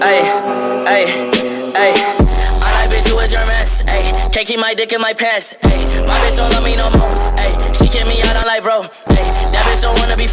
Ay, ay, ay. All I bitch do is your mess. Ay, can't keep my dick in my pants. Ay, my bitch don't love me no more. Ay, she kicked me out on life, bro. Ay,